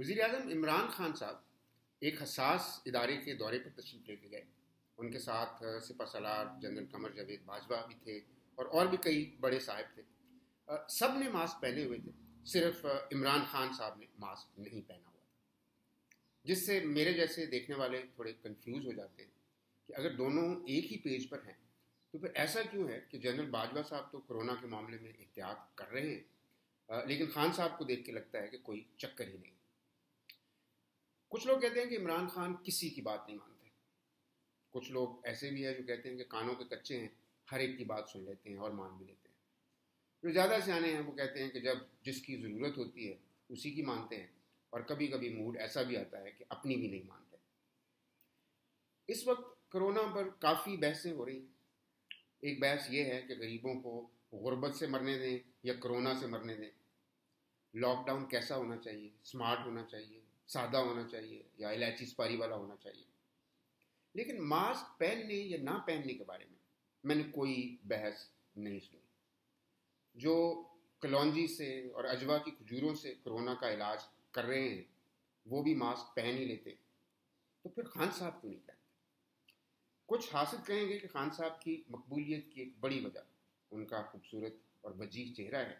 وزیر اعظم عمران خان صاحب ایک حساس ادارے کے دورے پر تشریف لے کے گئے۔ ان کے ساتھ سپہ سالار، جنرل قمر جاوید باجوہ بھی تھے اور اور بھی کئی بڑے صاحب تھے۔ سب نے ماسک پہنے ہوئے تھے۔ صرف عمران خان صاحب نے ماسک نہیں پہنا ہوا تھا۔ جس سے میرے جیسے دیکھنے والے تھوڑے کنفیوز ہو جاتے ہیں کہ اگر دونوں ایک ہی پیج پر ہیں، تو پھر ایسا کیوں ہے کہ جنرل باجوہ صاحب تو کرونا کے معاملے میں احتیاط کر رہے ہیں؟ لیکن خان صاحب کو دیکھ کے لگتا ہے کہ کوئی چکر ہی نہیں۔ کچھ لوگ کہتے ہیں کہ عمران خان کسی کی بات نہیں مانتے۔ کچھ لوگ ایسے بھی ہیں جو کہتے ہیں کہ کانوں کے کچے ہیں، ہر ایک کی بات سن لیتے ہیں اور مان بھی لیتے ہیں۔ جو زیادہ سیانے ہیں وہ کہتے ہیں کہ جب جس کی ضرورت ہوتی ہے اسی کی مانتے ہیں اور کبھی کبھی موڈ ایسا بھی آتا ہے کہ اپنی بھی نہیں مانتے۔ اس وقت کرونا پر کافی بحثیں ہو رہی ہیں۔ ایک بحث یہ ہے کہ غریبوں کو غربت سے مرنے دیں یا کرونا سے مرنے دیں۔ لاک ڈاؤن کیسا ہونا چاہیے؟ اسمارٹ ہونا چاہیے؟ سادہ ہونا چاہیے یا الائچی سپاری والا ہونا چاہیے۔ لیکن ماسک پہننے یا نہ پہننے کے بارے میں میں نے کوئی بحث نہیں سنی۔ جو کلونجی سے اور اجوا کی کھجوروں سے کرونا کا علاج کر رہے ہیں، وہ بھی ماسک پہن ہی لیتے تو پھر خان صاحب کیوں نہیں پہنتے؟ کچھ حاصل کہیں گے کہ خان صاحب کی مقبولیت کی ایک بڑی وجہ، ان کا خوبصورت اور وجیح چہرہ ہے۔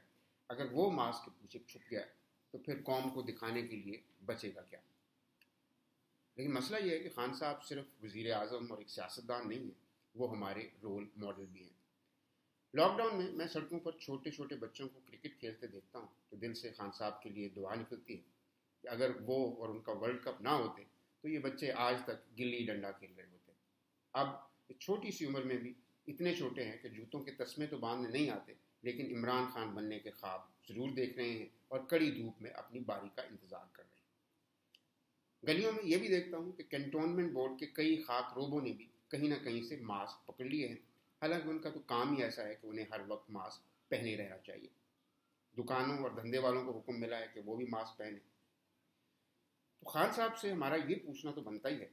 اگر وہ ماسک کے پیچھے چھپ گیا تو پھر قوم کو دکھانے کے لیے بچے گا کیا؟ لیکن مسئلہ یہ ہے کہ خان صاحب صرف وزیر اعظم اور ایک سیاستدان نہیں ہیں، وہ ہمارے رول ماڈل بھی ہیں۔ لاک ڈاؤن میں میں سڑکوں پر چھوٹے چھوٹے بچوں کو کرکٹ کھیلتے دیکھتا ہوں تو دل سے خان صاحب کے لیے دعا نکلتی ہے کہ اگر وہ اور ان کا ورلڈ کپ نہ ہوتے تو یہ بچے آج تک گلی ڈنڈا کھیل رہے ہوتے۔ اب چھوٹی سی عمر میں بھی اتنے چھوٹے ہیں کہ جوتوں کے تسمے تو باندھنے نہیں آتے۔ لیکن عمران خان بننے کے خواب ضرور دیکھ رہے ہیں اور کڑی دھوپ میں اپنی باری کا انتظار کر رہے ہیں۔ گلیوں میں یہ بھی دیکھتا ہوں کہ کینٹونمنٹ بورڈ کے کئی خاک روبوں نے بھی کہیں نہ کہیں سے ماسک پکڑ لیے ہیں۔ حالانکہ ان کا تو کام ہی ایسا ہے کہ انہیں ہر وقت ماسک پہنے رہنا چاہیے۔ دکانوں اور دھندے والوں کو حکم ملا ہے کہ وہ بھی ماسک پہنے تو خان صاحب سے ہمارا یہ پوچھنا تو بنتا ہی ہے،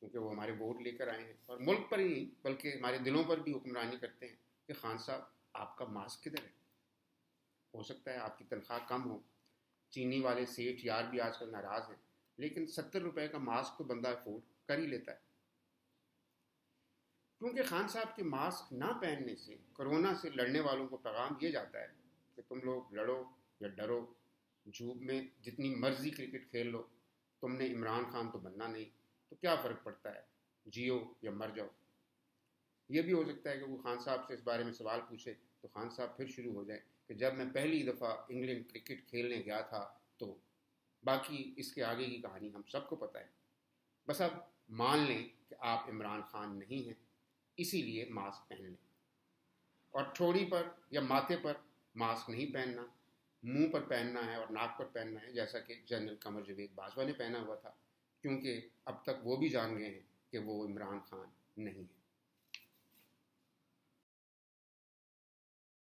کیونکہ وہ ہمارے ووٹ لے کر آئے ہیں۔ اور ملک پر ہی نہیں، بلکہ ہمارے دلوں پر بھی حکمرانی کرتے ہیں کہ خان صاحب آپ کا ماسک کدھر ہے؟ ہو سکتا ہے آپ کی تنخواہ کم ہو۔ چینی والے سیٹ یار بھی آج کل ناراض ہیں، لیکن ستر روپے کا ماسک تو بندہ افورڈ کر ہی لیتا ہے۔ کیونکہ خان صاحب کے ماسک نہ پہننے سے، کرونا سے لڑنے والوں کو پیغام یہ جاتا ہے کہ تم لوگ لڑو یا ڈرو، جھوب میں جتنی مرضی کرکٹ کھیل لو۔ تم نے عمران خان تو بننا نہیں، تو کیا فرق پڑتا ہے؟ جیو یا مر جاؤ۔ یہ بھی ہو سکتا ہے کہ وہ خان صاحب سے اس بارے میں سوال پوچھے تو خان صاحب پھر شروع ہو جائیں کہ جب میں پہلی دفعہ انگلینڈ کرکٹ کھیلنے گیا تھا تو باقی اس کے آگے کی کہانی ہم سب کو پتہ ہے۔ بس اب مان لیں کہ آپ عمران خان نہیں ہیں، اسی لیے ماسک پہن لیں۔ اور ٹھوڑی پر یا ماتھے پر ماسک نہیں پہننا، منہ پر پہننا ہے اور ناک پر پہننا ہے، جیسا کہ جنرل قمر جوید باجوہ نے پہنا ہوا تھا، کیونکہ اب تک وہ بھی جان گئے ہیں کہ وہ عمران خان نہیں ہے